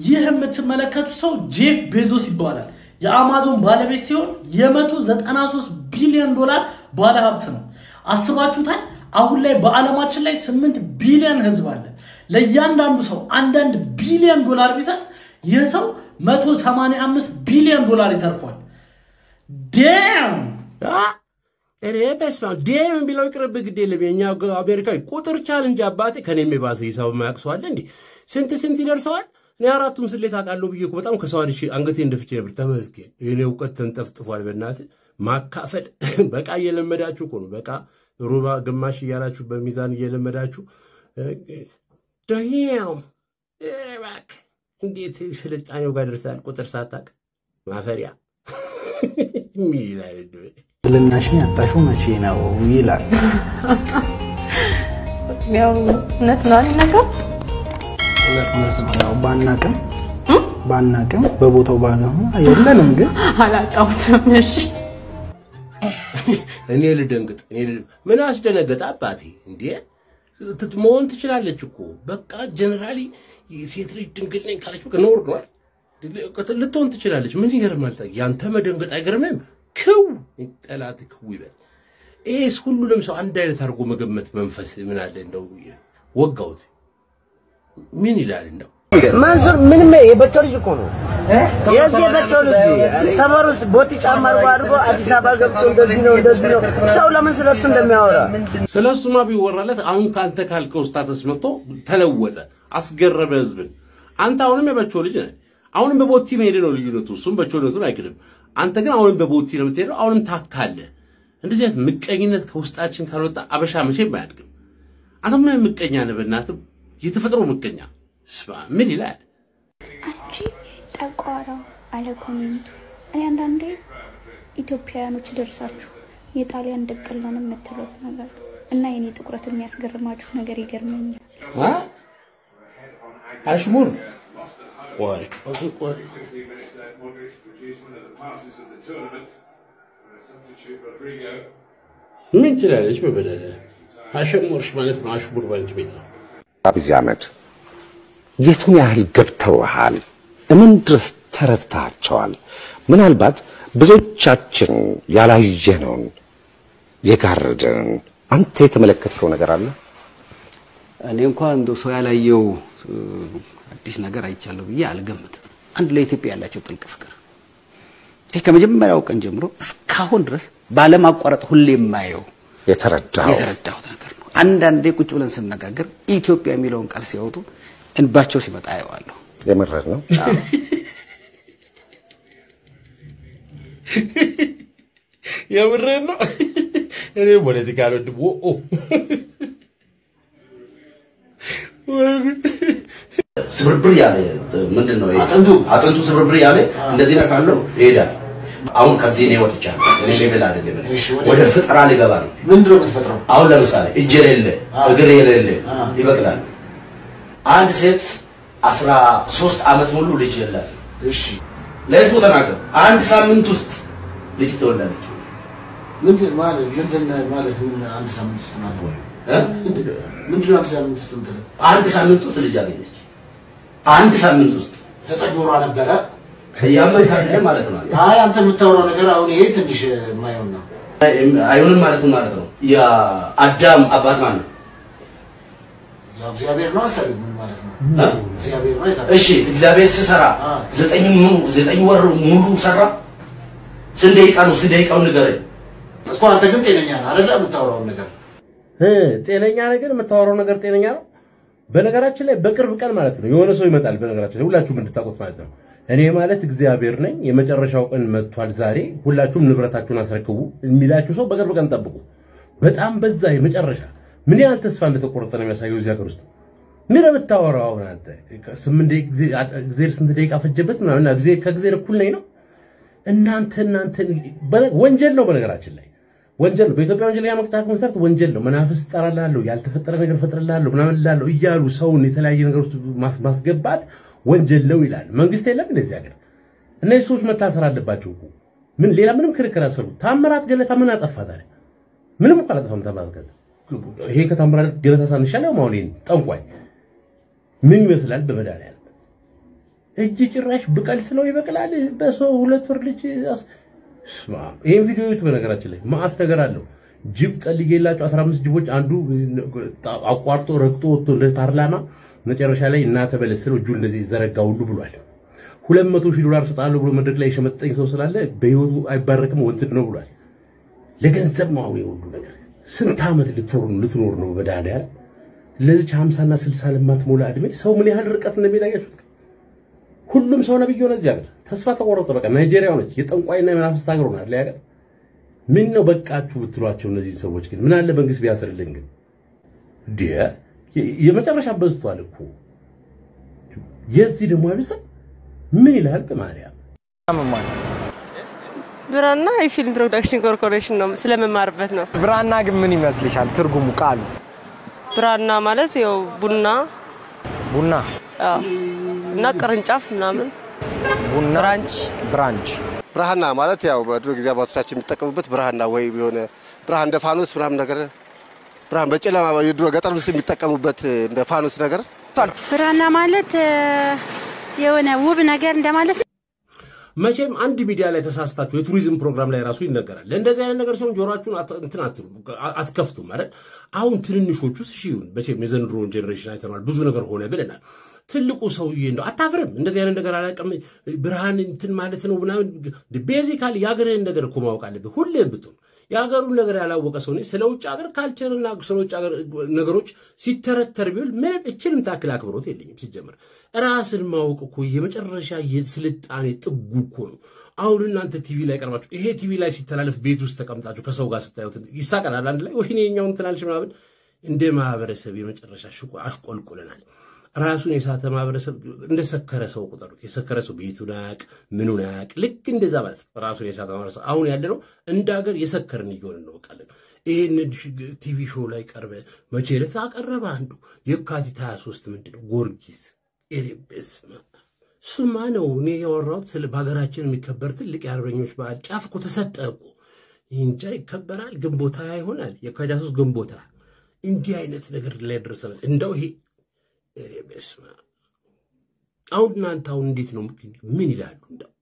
ይህ የምትመለከቱት ሰው ጄፍ ቤዞስ ይባላል። የአማዞን ባለቤት ሲሆን የ193 ቢሊዮን ዶላር ባለሀብት ነው። አስባችሁታል? አሁን ላይ በዓለማችን ላይ 8 ቢሊዮን ህዝብ አለ። ለእያንዳንዱ ሰው አንዳንድ ቢሊዮን ዶላር ቢሰጥ ይህ ሰው 185 ቢሊዮን ዶላር ይተርፈዋል። damn እኔ በስመ damn የሚለው ይቅርብ፣ ግድ የለም የኛ አሜሪካዊ ቁጥር challenge አባቴ ከኔም የባሰ ሂሳብ አለ እንዴ? ስንት ስንት ይደርሰዋል? እኔ አራቱም ስሌት አውቃለሁ ብዬ እኮ በጣም ከሰው አድሼ አንገቴ እንደፍቼ ነበር። ተመስገን የኔ እውቀት ተንጠፍጥፏል። በእናትህ ማካፈል በቃ እየለመዳችሁ እኮ ነው። በቃ ሩባ ግማሽ እያላችሁ በሚዛን እየለመዳችሁ ዳም እባክህ እንዴት ስልጣኔው ጋር ደርሳል? ቁጥር ሳታውቅ ማፈሪያ የሚል ይላል። ልናሽን ያጣሽው መቼ ነው ይላል። ያው እውነት ነው ነገር ነው። ያው ባናቅም ባናቅም በቦታው ባለሆነ የለንም ግን አላጣሁትም። እሺ እኔ ልደንግጥ። እኔ ምን አስደነገጠ አባቴ? እንዴ መሆን ትችላለች እኮ በቃ ጀነራሊ ሴት ልጅ ድንግል ነኝ ካለች በቃ ኖር ነዋል ልትሆን ትችላለች። ምን ይገርማል? ያንተ መደንገጥ አይገርምም? ክው ጠላት ክው ይበል። ይሄስ ሁሉንም ሰው አንድ አይነት አድርጎ መገመት መንፈስ ምን አለ እንደው ወጋውት ምን ይላል እንደው መንሱር ምንም የበቶ ልጅ እኮ ነው። የዚህ የበቶ ልጅ ሰፈር ውስጥ ቦቲ ጫማ አድርጎ አድርጎ አዲስ አበባ ገብቶ እንደዚህ ነው እንደዚህ ነው። ሰው ለምን ስለሱ እንደሚያወራ ስለ እሱማ ቢወራለት አሁን ከአንተ ካልከው ስታተስ መጥቶ ተለወጠ፣ አስገረመ ህዝብን። አንተ አሁንም የበቸው ልጅ ነህ። አሁንም በቦቲ መሄድ ነው ልዩነቱ። እሱም በቾነቱን አይክድም። አንተ ግን አሁንም በቦቲ ነው የምትሄደው። አሁንም ታካለህ። እንደዚህ አይነት ምቀኝነት ከውስጣችን ካልወጣ አበሻ መቼም አያድግም። አንተ ምን ምቀኛ ነህ? በእናትህ የተፈጥሮ ምቀኛ ምን ይላል? አንቺ ጠቋራ አለ ኮሜንቱ። እኔ አንዳንዴ ኢትዮጵያውያኖች ደርሳችሁ የጣሊያን ደቅለን የምትሉት ነገር እና የኔ ጥቁረት የሚያስገርማችሁ ነገር ይገርመኛል።? አሽሙር ምን ትላለች? መበደለ አሸሙርሽ ማለት ነው። አሽሙር ባንቺ ቤት ነው። አብይ አህመድ የቱን ያህል ገብተውሃል? ምን ድረስ ተረድተሃቸዋል? ምናልባት ብዙዎቻችን ያላየነውን የጋረደንን አንተ የተመለከትከው ነገር አለ? እኔ እንኳን እንደው ሰው ያላየው አዲስ ነገር አይቻለሁ ብዬ አልገምትም። አንድ ለኢትዮጵያ ያላቸው ጥልቅ ፍቅር ይህ ከመጀመሪያው ቀን ጀምሮ እስካሁን ድረስ ባለማቋረጥ ሁሌ የማየው የተረዳሁት ነገር ነው። አንዳንዴ ቁጭ ብለን ስነጋገር ኢትዮጵያ የሚለውን ቃል ሲያወጡ እንባቸው ሲመጣ አየዋለሁ። የምርህ ነው? የምርህን ነው? እኔ ፖለቲካ አልወድም። ኦ ስብርብር ያለ ምንድን ነው? አጥንቱ አጥንቱ ስብርብር ያለ እንደዚህ ነካለው ይሄዳል። አሁን ከዚህ እኔ ወጥቻለሁ። ሌብል አይደለም ወደ ፍጠራ ልገባ ነው። ምንድን ነው የምትፈጥረው? አሁን ለምሳሌ እጅ የሌለ እግር የሌለ ይበቅላል። አንድ ሴት አስራ ሶስት ዓመት ሙሉ ልጅ የላት። እሺ ለህዝቡ ተናገር። አንድ ሳምንት ውስጥ ልጅ ትወልዳለች። ምንድን ማለት ምንድን ማለት ምን አንድ ሳምንት ውስጥ ማለት? እ? ምንድን አንድ ሳምንት ውስጥ? አንድ ሳምንት ውስጥ ልጅ አገኘች። አንድ ሳምንት ውስጥ ዘጠኝ ወሯ ነበረ። አይደለም ማለት ነው። አይ አንተ የምታወራው ነገር አሁን ይሄ ትንሽ የማይሆን ነው። አይሆንም ማለት ነው ማለት ነው። የአዳም አባት ማን ነው? ያው እግዚአብሔር ነው አሰሪ ምን ማለት ነው? እ? እግዚአብሔር ነው እሺ እግዚአብሔር ሲሰራ ዘጠኝ ሙሉ ዘጠኝ ወር ሙሉ ሰራ። ስንት ደቂቃ ነው? ስንት ደቂቃውን ንገረኝ። እኮ አንተ ግን ጤነኛ ነህ አይደለ? የምታወራውን ነገር እ፣ ጤነኛ ነገር የምታወራው ነገር ጤነኛ ነው። በነገራችን ላይ በቅርብ ቀን ማለት ነው የሆነ ሰው ይመጣል። በነገራችን ላይ ሁላችሁም እንድታውቁት ማለት ነው እኔ ማለት እግዚአብሔር ነኝ፣ የመጨረሻው ቀን መጥቷል ዛሬ፣ ሁላችሁም ንብረታችሁን አስረክቡ የሚላችሁ ሰው በቅርብ ቀን ጠብቁ። በጣም በዛ የመጨረሻ ምን ያህል ተስፋ እንደተቆረጠ ነው የሚያሳየው እዚህ ሀገር ውስጥ። ምን የምታወራው አሁን አንተ? ጊዜ ስንት ደቂቃ ፈጀበት ምናምን ከጊዜ እኩል ነኝ ነው እናንተ እናንተ ወንጀል ነው። በነገራችን ላይ ወንጀል በኢትዮጵያ ወንጀለኛ መቅጫ መሰረት ወንጀል ነው። መናፍስት እጠራላለሁ፣ ያልተፈጠረ ነገር እፈጥርላለሁ ምናምን እላለሁ እያሉ ሰውን የተለያየ ነገር ውስጥ ማስ- ማስገባት ወንጀል ነው ይላል መንግስት። የለም እንደዚህ ሀገር እነዚህ ሰዎች መታሰር አለባቸው እኮ ምን ሌላ ምንም ክርክር አያስፈልጉም። ታምራት ገለታ ምን አጠፋ ታዲያ? ምንም እኮ አላጠፋም። ታምራት ገለታ ይሄ ከታምራት ገለታ ሳንሻል ያው ይሄን ጠንቋይ ምን ይመስላል በመድኃኒዓለም እጅ ጭራሽ ብቀል ስለው ይበቅላል። በሰው ሁለት ወር ልጅ አስ- ስማ፣ ይህን ቪዲዮ ዩት በነገራችን ላይ ማአት ነገር አለው። ጅብ ጸልዬላቸው 15 ጅቦች አንዱ አቋርጦ ረግጦ ወጥቶ እንደ ፓርላማ መጨረሻ ላይ እናተ በለስ ስለው እጁ እንደዚህ ዘረጋ ሁሉ ብሏል። ሁለት መቶ ሺህ ዶላር ሰጣለሁ ብሎ መድረክ ላይ የሸመጠኝ ሰው ስላለ በህይወቱ አይባረክም ወንትድ ነው ብሏል። ለገንዘብ ነው አሁን የሁሉ ነገር። ስንት ዓመት ልትኖር ነው በመድኃኒዓለም ለዚች 50 እና 60 ለማትሞላ እድሜ ሰው ምን ያህል ርቀት እንደሚሄድ? ሁሉም ሰው ነብይ ሆነ። እዚህ ሀገር ተስፋ ተቆረጠ። በቃ ናይጄሪያ ሆነች የጠንቋይና የመናፍስት ሀገር ሆናል። ሀገር ምን ነው በቃችሁ ብትሏቸው እነዚህን ሰዎች ግን ምን አለ መንግስት ቢያስርልን ግን የ- የመጨረሻ በዝቷል እኮ የዚህ ደግሞ አብሰ ምን ይላል በማርያም ብራና የፊልም production ኮርፖሬሽን ነው ስለመማርበት ነው። ብራና ግን ምን ይመስልሻል ትርጉሙ ቃሉ? ብራና ማለት ያው ቡና ቡና አዎ፣ እና ቅርንጫፍ ምናምን ቡና branch branch ብርሃና ማለት ያው በድሮ ጊዜ አባቶቻችን የሚጠቀሙበት ብርሃና ወይ የሆነ ብርሃን እንደ ፋኖስ ምናምን ነገር ብርሃን በጨለማ የድሮ ገጠር ውስጥ የሚጠቀሙበት እንደ ፋኖስ ነገር ብራና ማለት የሆነ ውብ ነገር እንደማለት ነው። መቼም አንድ ሚዲያ ላይ ተሳስታችሁ የቱሪዝም ፕሮግራም ላይ ራሱ ይነገራል። ለእንደዚህ አይነት ነገር ሲሆን ጆሮአችሁን አት- እንትን አትሉ አትከፍቱም ማለት አሁን ትንንሾቹስ እሺ ይሁን መቼም የዘንድሮውን generation አይተነዋል። ብዙ ነገር ሆነ ብለናል። ትልቁ ሰውዬ እንደው አታፍርም? እንደዚህ አይነት ነገር አላውቅም ብርሃን እንትን ማለት ነው ምናምን። basically የሀገርህን ነገር እኮ ማወቅ አለብህ ሁሌም ብትሆን የሀገሩን ነገር ያላወቀ ሰው ስለ ውጭ ሀገር culture ና ስለ ውጭ ሀገር ነገሮች ሲተረተር ቢሆን ምንም እችንም ታክል አክብሮት የለኝም። ሲጀምር ራስን ማወቅ እኮ የመጨረሻ የስልጣኔ ጥጉ እኮ ነው። አሁን እናንተ ቲቪ ላይ ቀርባችሁ ይሄ ቲቪ ላይ ሲተላለፍ ቤት ውስጥ ተቀምጣችሁ ከሰው ጋር ስታዩት ይሳቀናል አንድ ላይ ወይኔ የኛውን ትናንሽ ምናምን እንደ ማህበረሰብ የመጨረሻ ሽቆ አሽቆልቁለናል። ራሱን የሳተ ማህበረሰብ እንደ ሰከረ ሰው ቁጠሩት። የሰከረ ሰው ቤቱን አያውቅ ምኑን አያውቅ። ልክ እንደዛ ማለት ነው። ራሱን የሳተ ማህበረሰብ አሁን ያለ ነው። እንደ ሀገር የሰከርን እየሆንን ነው። ቃለን ይህን ቲቪ ሾው ላይ ቀርበ መቼ ዕለት አቀረበ አንዱ የካቲት 23 ምንድን ጎርጊስ ኤሬቤስ ስማ ነው እኔ ያወራሁት ስለ በሀገራችን የሚከበር ትልቅ የአርበኞች በዓል ጫፍ እኮ ተሰጠ እኮ እንጃ ይከበራል። ግንቦታ ይሆናል የካቲት 23 ግንቦታ እንዲህ አይነት ነገር ላይ ደርሰናል። እንደው ይሄ በስመ አሁን እናንተ አሁን እንዴት ነው ምን ይላሉ? እንደው